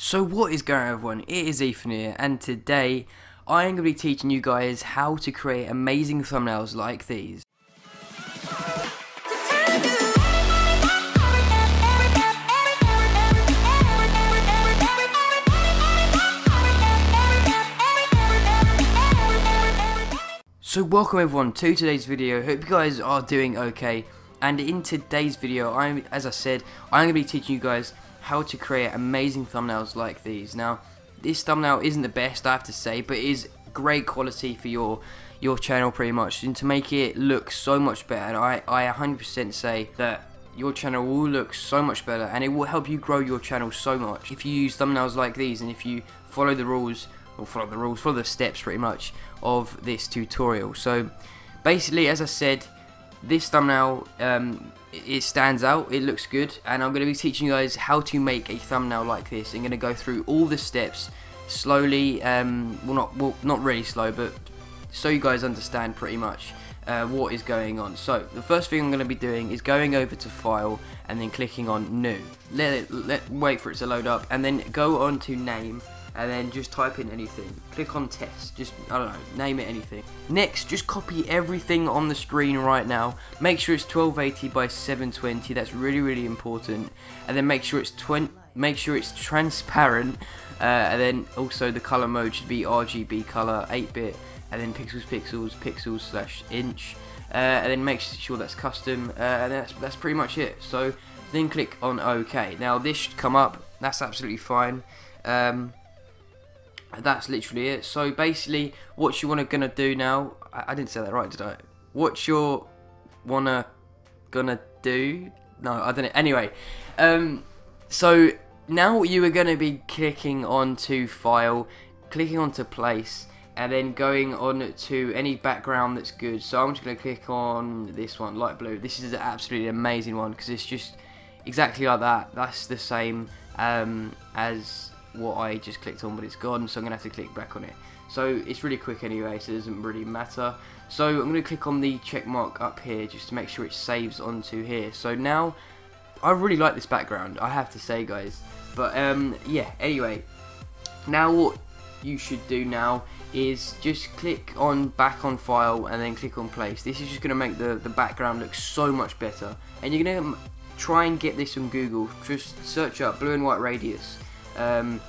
So what is going on everyone, it is Ethan here and today I am going to be teaching you guys how to create amazing thumbnails like these. So welcome everyone to today's video, hope you guys are doing okay. And in today's video, I'm as I said, I'm going to be teaching you guys how to create amazing thumbnails like these. Now, this thumbnail isn't the best, I have to say, but it is great quality for your your channel pretty much and to make it look so much better I, I 100% say that your channel will look so much better and it will help you grow your channel so much if you use thumbnails like these and if you follow the rules or follow the rules follow the steps pretty much of this tutorial so basically as I said this thumbnail um, it stands out, it looks good, and I'm going to be teaching you guys how to make a thumbnail like this. I'm going to go through all the steps slowly, um, well not well, not really slow, but so you guys understand pretty much uh, what is going on. So the first thing I'm going to be doing is going over to File and then clicking on New. Let it let wait for it to load up, and then go on to Name and then just type in anything. Click on test, just, I don't know, name it anything. Next, just copy everything on the screen right now. Make sure it's 1280 by 720, that's really, really important. And then make sure it's 20, make sure it's transparent. Uh, and then also the color mode should be RGB color, 8-bit, and then pixels, pixels, pixels slash inch. Uh, and then make sure that's custom, uh, and that's, that's pretty much it. So then click on OK. Now this should come up, that's absolutely fine. Um, that's literally it. So basically, what you wanna gonna do now? I, I didn't say that right, did I? What you're wanna gonna do? No, I don't. Anyway, um, so now you are gonna be clicking onto file, clicking onto place, and then going on to any background that's good. So I'm just gonna click on this one, light blue. This is an absolutely amazing one because it's just exactly like that. That's the same um, as what I just clicked on but it's gone so I'm to have to click back on it. So it's really quick anyway so it doesn't really matter. So I'm to click on the check mark up here just to make sure it saves onto here. So now I really like this background I have to say guys. But um, yeah anyway now what you should do now is just click on back on file and then click on place. This is just going to make the, the background look so much better. And you're going to try and get this on Google. Just search up blue and white radius um,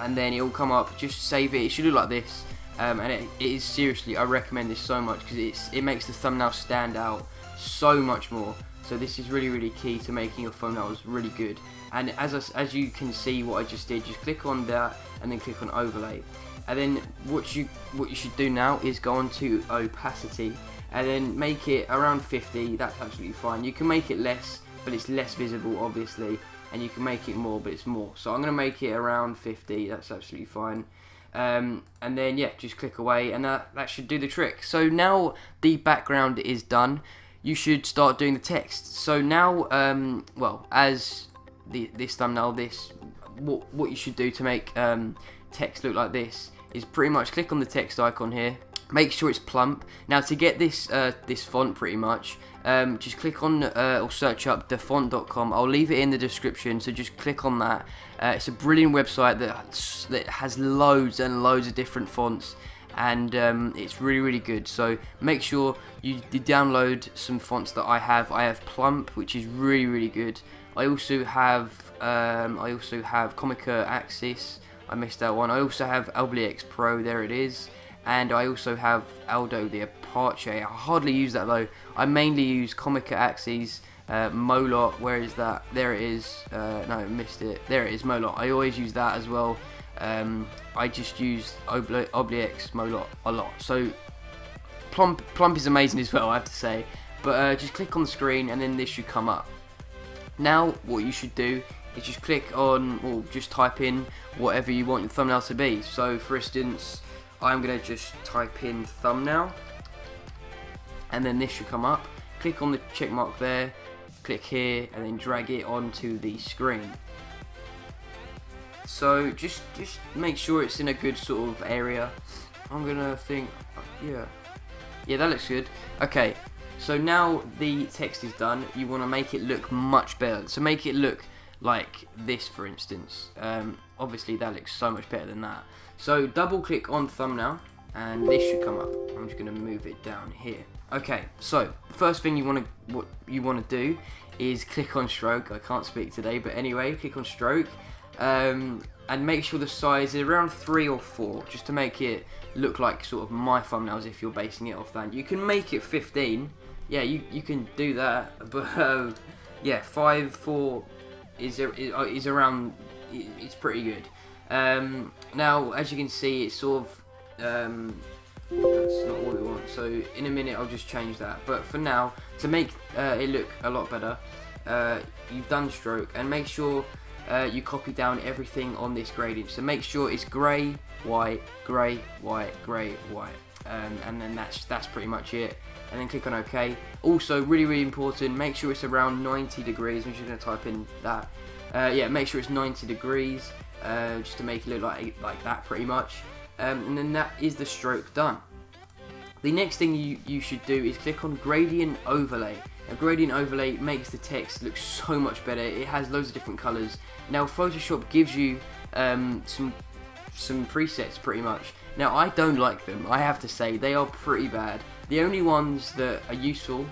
and then it will come up. Just save it. It should look like this. Um, and it, it is seriously, I recommend this so much because it's it makes the thumbnail stand out so much more. So this is really really key to making your thumbnails really good. And as I, as you can see, what I just did, just click on that and then click on overlay. And then what you what you should do now is go on to opacity and then make it around 50. That's absolutely fine. You can make it less, but it's less visible, obviously and you can make it more but it's more. So I'm to make it around 50 that's absolutely fine. Um, and then yeah just click away and that, that should do the trick. So now the background is done you should start doing the text. So now um, well as the, this thumbnail this what, what you should do to make um, text look like this is pretty much click on the text icon here make sure it's plump. Now to get this uh, this font pretty much um, just click on uh, or search up dafont.com I'll leave it in the description so just click on that. Uh, it's a brilliant website that, that has loads and loads of different fonts and um, it's really really good. So make sure you, download some fonts that I have. I have Plump which is really really good. I also have um, I also have Komika Axis. I missed that one. I also have Alblix Pro. There it is and I also have Aldo the Apache. I hardly use that though. I mainly use Komika Axis, uh, Molot. Where is that? There it is. Uh, no, I missed it. There it is, Molot. I always use that as well. Um, I just use Obli Oblix Molot a lot. So Plump, Plump is amazing as well, I have to say. But uh, just click on the screen and then this should come up. Now, what you should do is just click on, or just type in whatever you want your thumbnail to be. So, for instance, I'm going to just type in thumbnail and then this should come up. Click on the check mark there, click here and then drag it onto the screen. So just just make sure it's in a good sort of area. I'm gonna think, yeah, yeah that looks good. Okay, so now the text is done, you want to make it look much better. So make it look like this for instance. Um, obviously that looks so much better than that. So double click on thumbnail and this should come up. I'm just going to move it down here. Okay, so first thing you want to what you want to do is click on stroke. I can't speak today, but anyway, click on stroke um, and make sure the size is around three or four, just to make it look like sort of my thumbnails if you're basing it off that. You can make it 15. Yeah, you you can do that, but uh, yeah, five four is is around. It's pretty good. Um, now, as you can see, it's sort of um, that's not what we want. So in a minute I'll just change that. But for now, to make uh, it look a lot better, uh, you've done stroke and make sure uh, you copy down everything on this gradient. So make sure it's grey, white, grey, white, grey, white. Um, and then that's that's pretty much it. And then click on OK. Also, really, really important, make sure it's around 90 degrees. I'm just going to type in that. Uh, yeah, make sure it's 90 degrees, uh, just to make it look like, like that pretty much um, and then that is the stroke done. The next thing you, you should do is click on gradient overlay. A gradient overlay makes the text look so much better. It has loads of different colours. Now Photoshop gives you um, some some presets pretty much. Now I don't like them. I have to say they are pretty bad. The only ones that are useful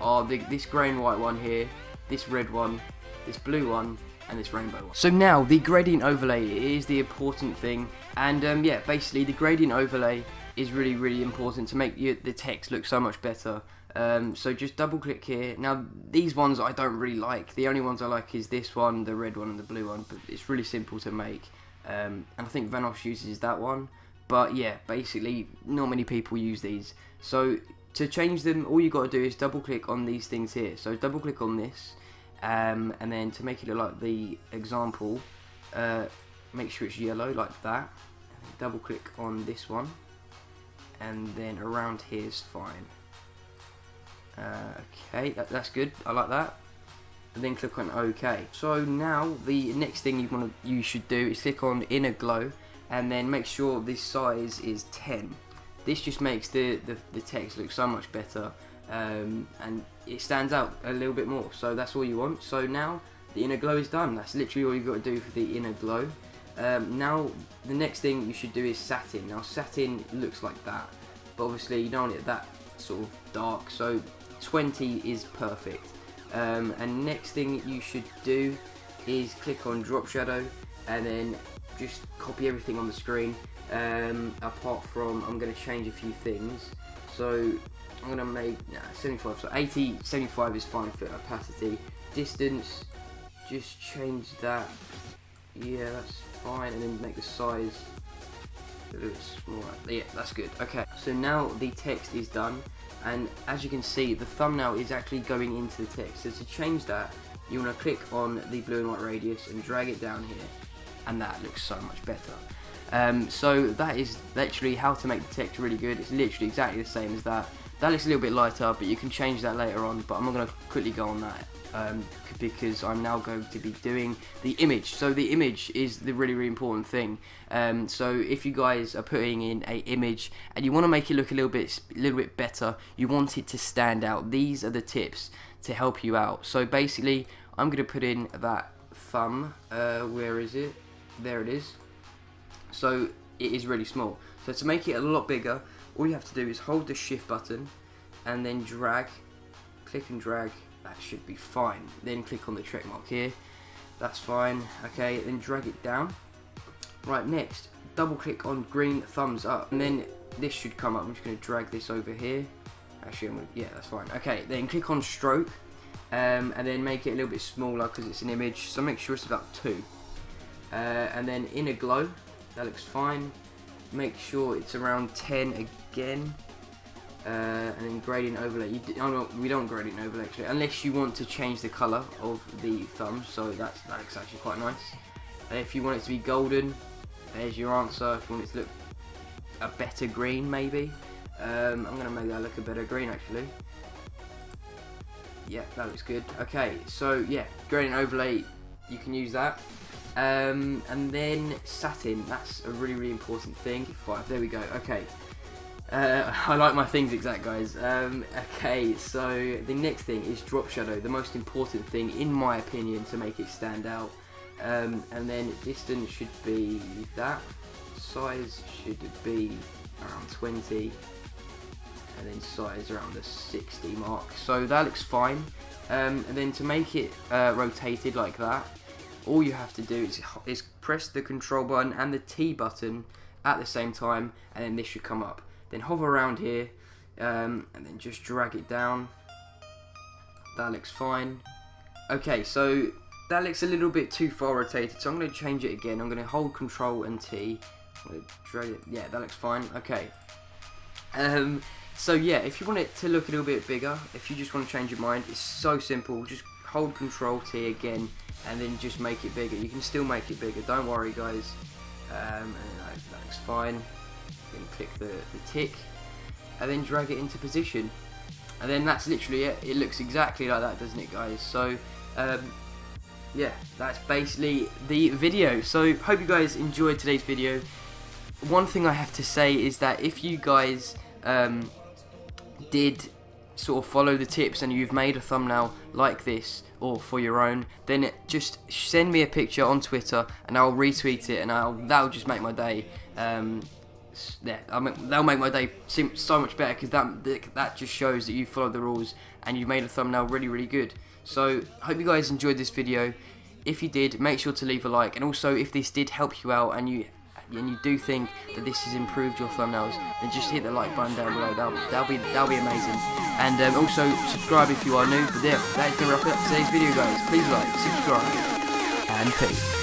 are the, this grey and white one here, this red one, this blue one, and this rainbow one. So now the gradient overlay is the important thing and um, yeah basically the gradient overlay is really really important to make the text look so much better. Um, so just double click here. Now these ones I don't really like. The only ones I like is this one the red one and the blue one but it's really simple to make um, and I think Vanoss uses that one. But yeah basically not many people use these so to change them all you got to do is double click on these things here. So double click on this um, and then to make it look like the example uh, make sure it's yellow like that. Double click on this one and then around here is fine. Uh, okay that, that's good. I like that. And then click on OK. So now the next thing you want you should do is click on inner glow and then make sure this size is 10 this just makes the, the, the text look so much better um, and it stands out a little bit more. So that's all you want. So now the inner glow is done. That's literally all you've got to do for the inner glow. Um, now the next thing you should do is satin. Now satin looks like that but obviously you don't want it that sort of dark. So 20 is perfect. Um, and next thing you should do is click on drop shadow and then just copy everything on the screen um, apart from I'm going to change a few things. So I'm gonna make nah, 75 so 80 75 is fine for opacity. Distance just change that. Yeah that's fine and then make the size a little smaller. Yeah that's good okay. So now the text is done and as you can see the thumbnail is actually going into the text. So to change that you want to click on the blue and white radius and drag it down here and that looks so much better um, so that is literally how to make the text really good it's literally exactly the same as that that looks a little bit lighter, but you can change that later on, but I'm not going to quickly go on that um, because I'm now going to be doing the image. So the image is the really, really important thing. Um, so if you guys are putting in a image and you want to make it look a little bit, little bit better, you want it to stand out. These are the tips to help you out. So basically, I'm going to put in that thumb. Uh, where is it? There it is. So it is really small. So to make it a lot bigger, all you have to do is hold the shift button and then drag, click and drag, that should be fine. Then click on the check mark here, that's fine. Okay, then drag it down. Right, next, double click on green thumbs up and then this should come up. I'm just going to drag this over here. Actually, gonna, yeah, that's fine. Okay, then click on stroke um, and then make it a little bit smaller because it's an image. So make sure it's about two. Uh, and then inner glow, that looks fine. Make sure it's around 10 again. Uh, and then gradient overlay. You, oh no, we don't gradient overlay actually, unless you want to change the colour of the thumb. So that's that's actually quite nice. And if you want it to be golden, there's your answer. If you want it to look a better green, maybe. Um, I'm gonna make that look a better green actually. Yeah, that looks good. Okay, so yeah, gradient overlay, you can use that. Um, and then satin, that's a really, really important thing. Five, there we go. Okay, Uh, I like my things exact, guys. Um, okay, so the next thing is drop shadow, the most important thing, in my opinion, to make it stand out. Um, and then distance should be that. Size should be around 20. And then size around the 60 mark. So that looks fine. Um, and then to make it uh, rotated like that, all you have to do is, is press the control button and the T button at the same time, and then this should come up. Then hover around here, um, and then just drag it down. That looks fine. Okay, so that looks a little bit too far rotated, so I'm going to change it again. I'm going to hold Control and T. drag it. Yeah, that looks fine. Okay. Um, so yeah, if you want it to look a little bit bigger, if you just want to change your mind, it's so simple. Just hold Control T again, and then just make it bigger. You can still make it bigger. Don't worry, guys. Um, that, that looks fine. Then click the, the tick, and then drag it into position. And then that's literally it. It looks exactly like that, doesn't it, guys? So, um, yeah, that's basically the video. So, hope you guys enjoyed today's video. One thing I have to say is that if you guys um, did sort of follow the tips and you've made a thumbnail like this or for your own then just send me a picture on Twitter and I'll retweet it and I'll that'll just make my day. Um, yeah I mean, that'll make my day seem so much better because that that just shows that you followed the rules and you've made a thumbnail really really good. So hope you guys enjoyed this video. If you did make sure to leave a like and also if this did help you out and you and you do think that this has improved your thumbnails, then just hit the like button down below. That'll, that'll be that'll be amazing. And um, also subscribe if you are new. But there, that is gonna wrap up today's video, guys. Please like, subscribe, and peace.